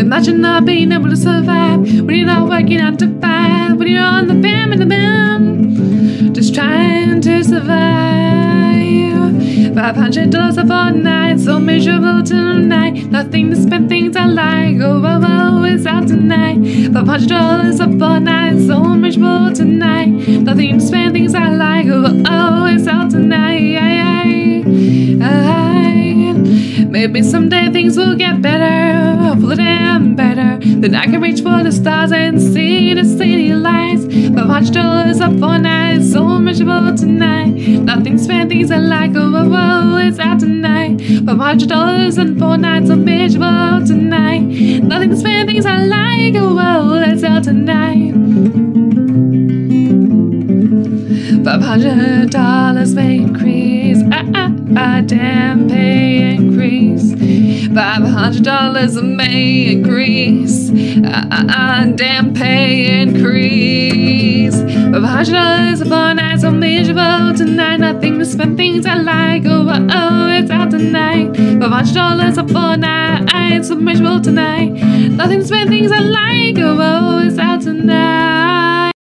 Imagine not being able to survive when you're not working out to five, when you're on the bam in the bam, just trying to survive. Five hundred dollars a fortnight, so miserable tonight. Nothing to spend, things I like. Oh, oh, oh, it's out tonight. Five hundred dollars a fortnight, so miserable tonight. Nothing to spend, Maybe someday things will get better, hopefully damn better. Then I can reach for the stars and see the city lights. Five hundred dollars up for night, so miserable tonight. Nothing's spent, things I like. Oh, oh, oh, it's out tonight. Five hundred dollars and four nights, so miserable tonight. Nothing's spent, things I like. Oh, oh, it's out tonight. Five hundred dollars may increase. Ah, ah, ah, damn pay increase. Five hundred dollars a may increase. Ah, ah, ah, damn pay increase. Five hundred dollars for nights so miserable tonight. Nothing to spend, things I like. Oh, oh, oh it's out tonight. Five hundred dollars for nights so miserable tonight. Nothing to spend, things I like. Oh, oh, it's out tonight.